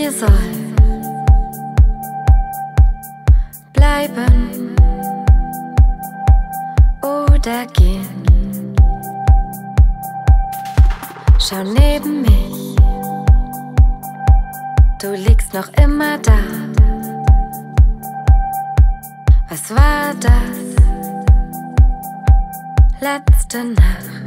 hier soll bleiben oder gehen. Schau neben mich, du liegst noch immer da. Was war das letzte Nacht?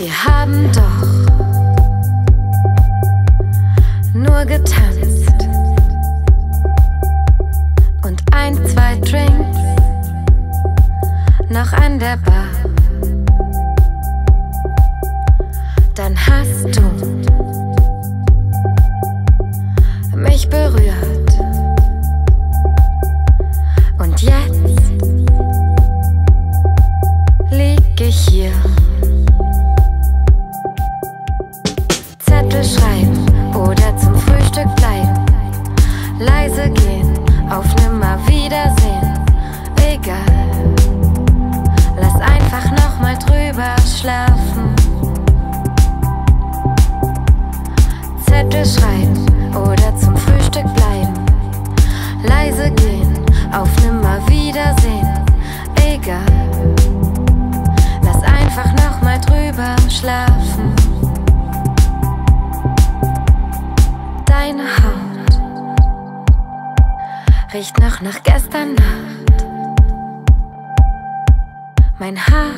Wir haben doch nur getanzt und ein, zwei Drinks noch an der Bar. Dann hast du mich berührt und jetzt lieg ich hier. Zettel schreiben oder zum Frühstück bleiben. Leise gehen, auf Nimmerwiedersehen. Egal, lass einfach nochmal drüber schlafen. Zettel schreiben oder zum Frühstück bleiben. Leise gehen, auf Nimmerwiedersehen. Egal, lass einfach nochmal drüber schlafen. Riecht noch nach gestern Nacht. Mein Haar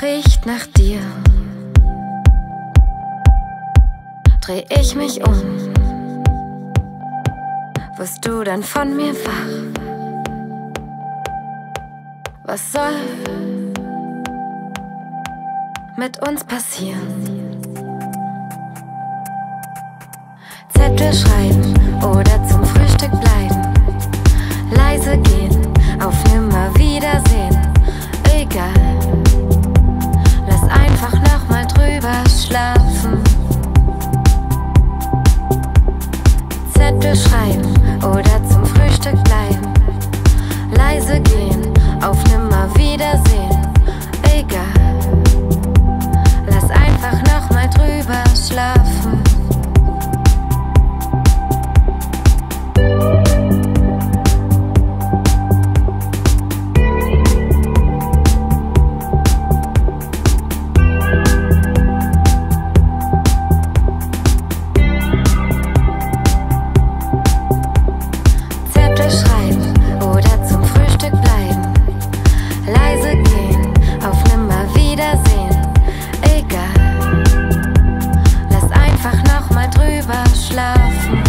riecht nach dir. Dreh ich mich um, wirst du dann von mir wach? Was soll mit uns passieren? Zettel schreiben oder zum Frühstück bleiben. Leise gehen, auf Nimmerwiedersehen. Egal, lass einfach nochmal drüber schlafen. Zettel schreiben oder zum Frühstück bleiben. Leise gehen, auf Nimmerwiedersehen. schlafen.